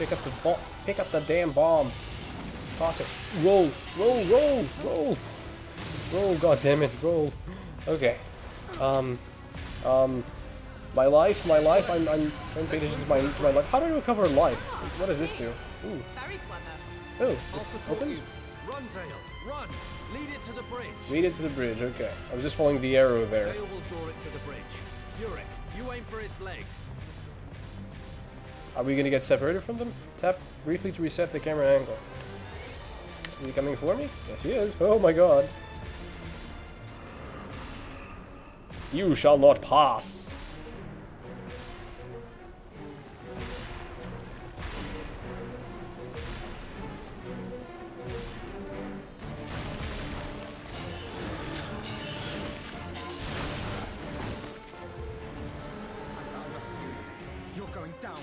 Pick up the bomb. Pick up the damn bomb. Toss it. Roll. Roll. Roll. Roll. Roll. God damn it. Roll. Okay. Um. Um. My life. My life. I'm. I'm trying to pay attention to my to my life. How do I recover life? What does this do? Ooh. Very clever. Oh. Support open. Run, Zael. Run. Lead it to the bridge. Lead it to the bridge. Okay. I was just following the arrow there. Zael will draw it to the bridge. Yurick, you aim for its legs. Are we gonna get separated from them? Tap briefly to reset the camera angle. Is he coming for me? Yes, he is. Oh my god. You shall not pass. You're going down.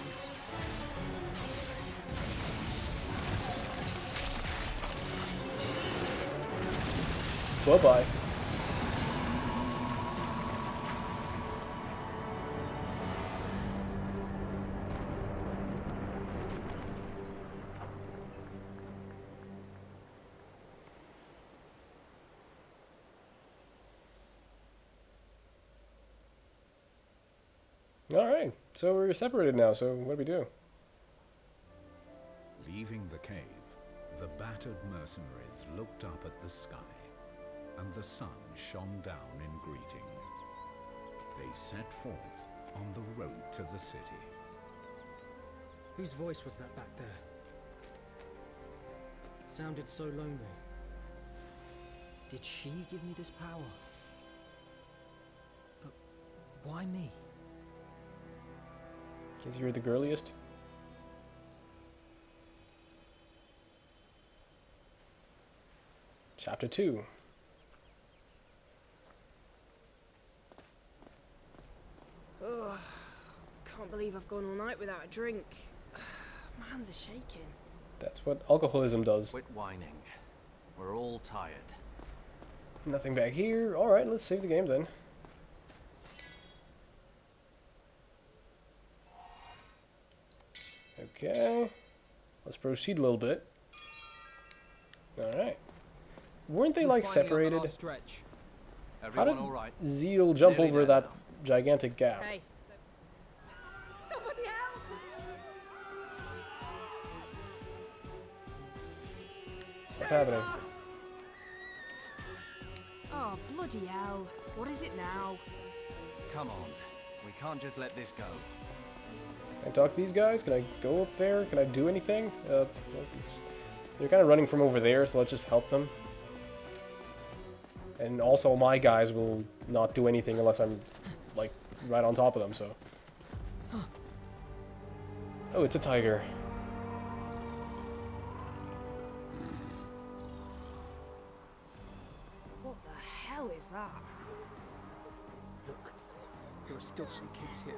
Bye bye. Alright, so we're separated now, so what do we do? Leaving the cave, the battered mercenaries looked up at the sky, and the sun shone down in greeting. They set forth on the road to the city. Whose voice was that back there? It sounded so lonely. Did she give me this power? But why me? Because you're the girliest? Chapter 2. Ugh. Can't believe I've gone all night without a drink. My hands are shaking. That's what alcoholism does. Quit whining. We're all tired. Nothing back here. Alright, let's save the game then. Okay. Let's proceed a little bit. Alright. Weren't they like Finally on separated? last. How did all right? Zeal jump Nearly over there that gigantic gap? Hey. What's happening? Oh, bloody hell. What is it now? Come on. We can't just let this go. Can I talk to these guys? Can I go up there? Can I do anything? Uh, they're kind of running from over there, so let's just help them. And also, my guys will not do anything unless I'm, like, right on top of them, so. Oh, it's a tiger. There are still some kids here.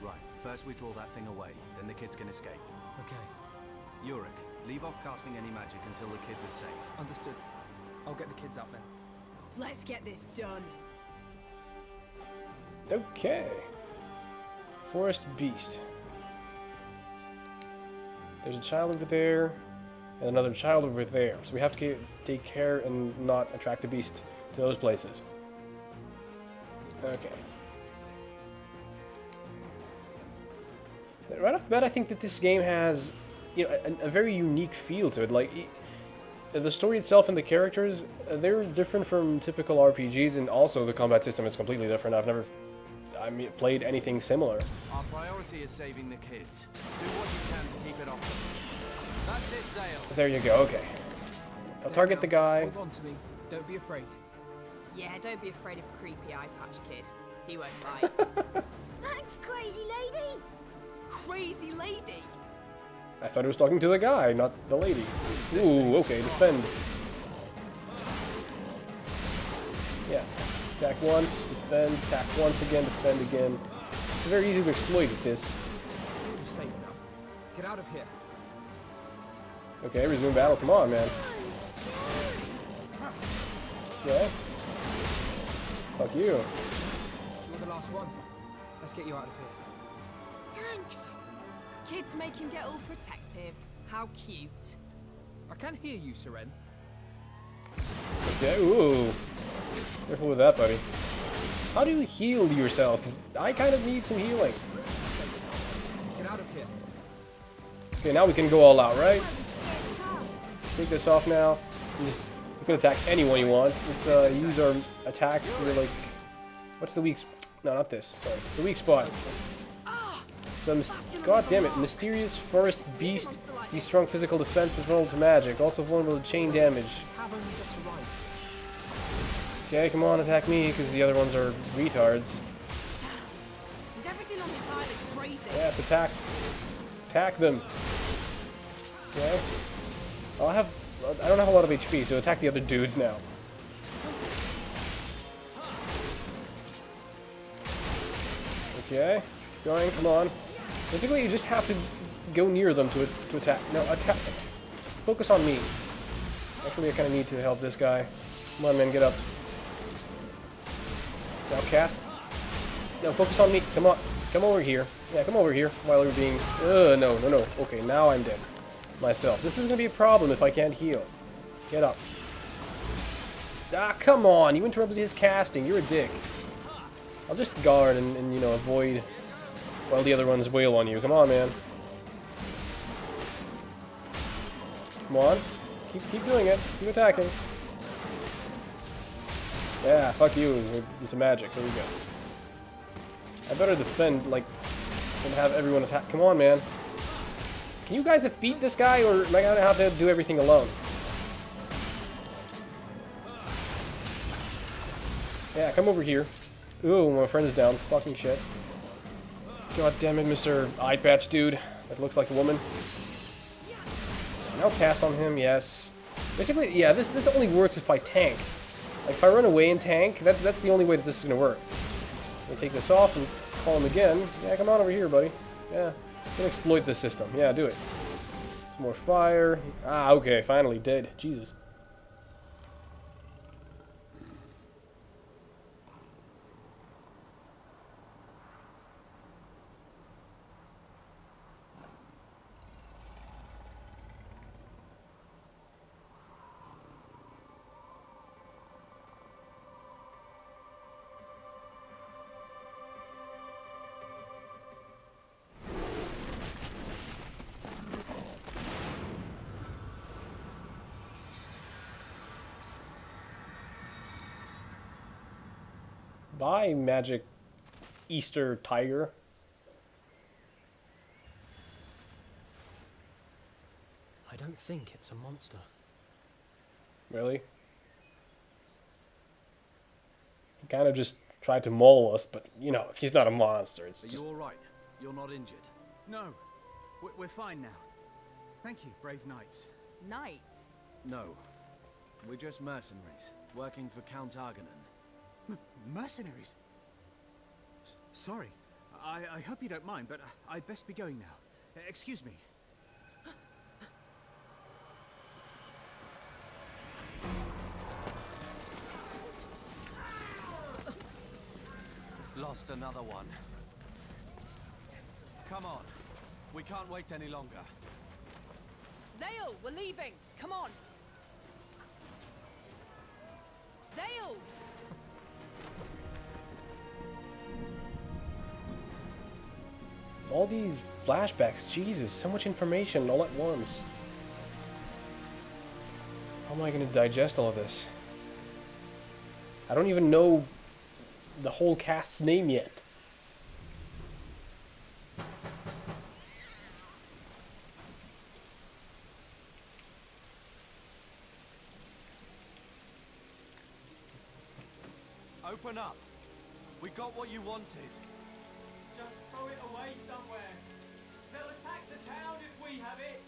Right, first we draw that thing away, then the kids can escape. Okay, Yurick, leave off casting any magic until the kids are safe. understood. I'll get the kids out then. Let's get this done. Okay. Forest beast. There's a child over there, and another child over there. So we have to take care and not attract the beast to those places. Okay. Right off the bat, I think that this game has, you know, a, a very unique feel to it. Like, the story itself and the characters, they're different from typical RPGs, and also the combat system is completely different. I've never I mean, played anything similar. Our priority is saving the kids. Do what you can to keep it off There you go, okay. I'll target the guy. Hold on to me. Don't be afraid. Yeah, don't be afraid of creepy eye patch kid. He won't bite. Thanks, crazy lady. Crazy lady! I thought he was talking to the guy, not the lady. Ooh, okay, defend. Yeah. Attack once, defend, attack once again, defend again. It's very easy to exploit with this. You're safe now. Get out of here. Okay, resume battle. Come on, man. Yeah. Fuck you. You're the last one. Let's get you out of here. Thanks. Kids make him get all protective. How cute. I can hear you, Syrenne. Okay, ooh. Careful with that, buddy. How do you heal yourself? 'Cause I kind of need some healing. Get out of here. Okay, now we can go all out, right? Take this off now. You just you can attack anyone you want. Let's uh, use our attacks for like. What's the weak? No, not this. Sorry, the weak spot. Some. God damn it! Mysterious forest beast. He's strong physical defense, but vulnerable to magic. Also vulnerable to chain damage. Okay, come on, attack me, because the other ones are retards. Yes, attack. Attack them. Okay. I'll have. I don't have a lot of HP, so attack the other dudes now. Okay. Going. Come on. Basically, you just have to go near them to to attack. No, attack. Focus on me. Actually, I kind of need to help this guy. Come on, man, get up. Now cast. No, focus on me. Come on. Come over here. Yeah, come over here while you're being... Uh, no, no, no. Okay, now I'm dead. Myself. This is going to be a problem if I can't heal. Get up. Ah, come on. You interrupted his casting. You're a dick. I'll just guard and, and you know, avoid while the other ones wail on you. Come on, man. Come on. Keep, keep doing it. Keep attacking. Yeah, fuck you. It's a magic. There we go. I better defend, like, and have everyone attack. Come on, man. Can you guys defeat this guy, or am I gonna have to do everything alone? Yeah, come over here. Ooh, my friend's down. Fucking shit. God damn it, Mr. Eye Patch dude. That looks like a woman. Now cast on him, yes. Basically, yeah, this this only works if I tank. Like, if I run away and tank, that, that's the only way that this is gonna work. Let me take this off and call him again. Yeah, come on over here, buddy. Yeah, can exploit the system. Yeah, do it. Some more fire. Ah, okay, finally dead. Jesus. Bye, magic Easter tiger. I don't think it's a monster. Really? He kind of just tried to maul us, but you know, he's not a monster. It's Are just you all right? You're not injured. No, we're, we're fine now. Thank you, brave knights. Knights. No. We're just mercenaries, working for Count Arganan. M mercenaries. S- sorry. I, I hope you don't mind, but I- I'd best be going now. Uh, excuse me. Lost another one. Come on. We can't wait any longer. Zael, we're leaving. Come on. Zael! All these flashbacks. Jesus, so much information all at once. How am I going to digest all of this? I don't even know the whole cast's name yet. Open up. We got what you wanted. Just throw it away somewhere. They'll attack the town if we have it.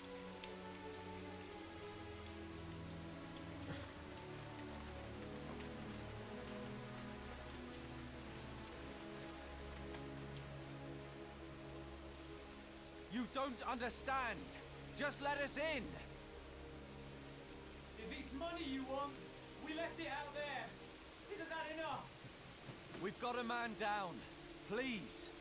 You don't understand. Just let us in. If it's money you want, we left it out there. Isn't that enough? We've got a man down. please.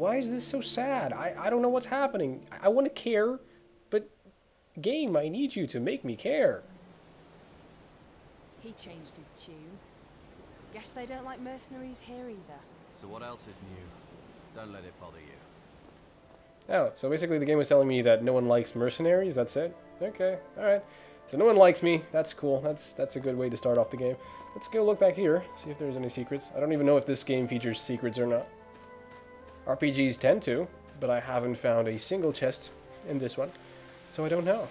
Why is this so sad? I, I don't know what's happening. I, I want to care, but game, I need you to make me care. He changed his tune. Guess they don't like mercenaries here either. So what else is new? Don't let it bother you. Oh, so basically the game was telling me that no one likes mercenaries, that's it? Okay, alright. So no one likes me, that's cool, that's that's a good way to start off the game. Let's go look back here, see if there's any secrets. I don't even know if this game features secrets or not. RPGs tend to, but I haven't found a single chest in this one, so I don't know.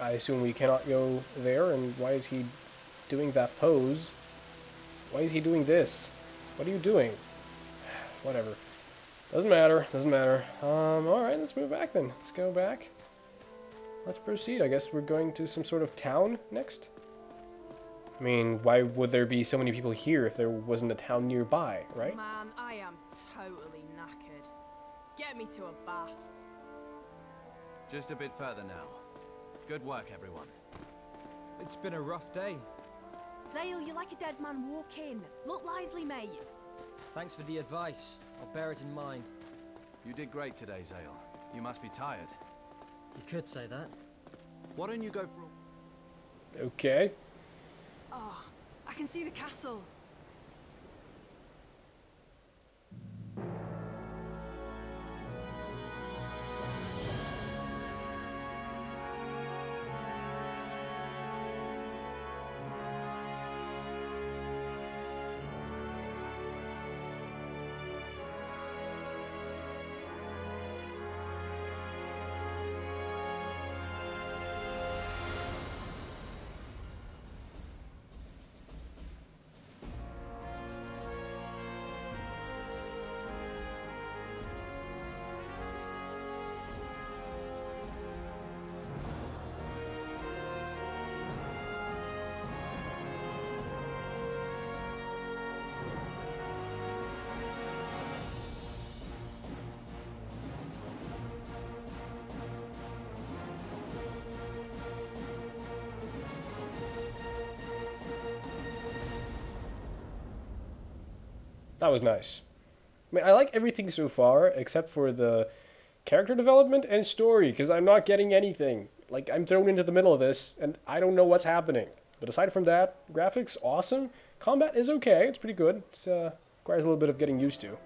I assume we cannot go there, and why is he doing that pose? Why is he doing this? What are you doing? Whatever. Doesn't matter, doesn't matter. Um, alright, let's move back then. Let's go back. Let's proceed. I guess we're going to some sort of town next? I mean, why would there be so many people here if there wasn't a town nearby, right? Man, I am totally knackered. Get me to a bath. Just a bit further now. Good work, everyone. It's been a rough day. Zael, you're like a dead man walking. Look lively, mate. Thanks for the advice. I'll bear it in mind. You did great today, Zael. You must be tired. You could say that. Why don't you go for a... Oh, I can see the castle. That was nice. I mean, I like everything so far except for the character development and story because I'm not getting anything. Like, I'm thrown into the middle of this and I don't know what's happening. But aside from that, graphics awesome. Combat is okay. It's pretty good. It uh, requires a little bit of getting used to.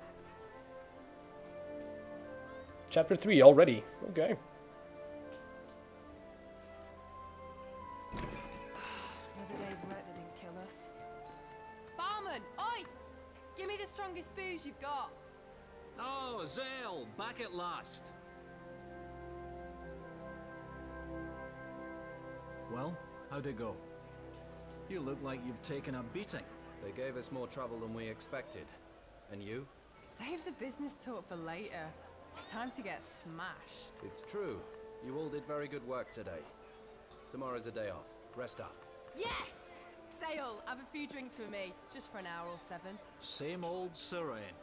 Chapter 3 already. Okay. Another day's work that didn't kill us. Barman, oi! Give me the strongest booze you've got. Oh, Zael, back at last. Well, how'd it go? You look like you've taken a beating. They gave us more trouble than we expected. And you? Save the business talk for later. It's time to get smashed. It's true. You all did very good work today. Tomorrow's a day off. Rest up. Yes! Zael, have a few drinks with me, just for an hour or seven. Same old Syrenne.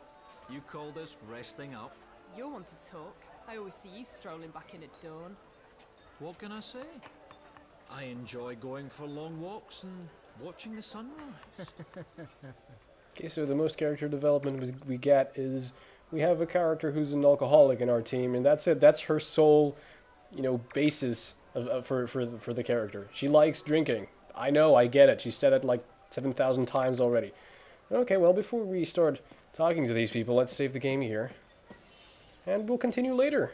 You call this resting up? You'll want to talk. I always see you strolling back in at dawn. What can I say? I enjoy going for long walks and watching the sunrise. Okay, so the most character development we- we get is we have a character who's an alcoholic in our team, and that's it. That's her sole, you know, basis of, of, for for the, for the character. She likes drinking. I know, I get it. She said it like seven thousand times already. Okay, well, before we start talking to these people, let's save the game here, and we'll continue later.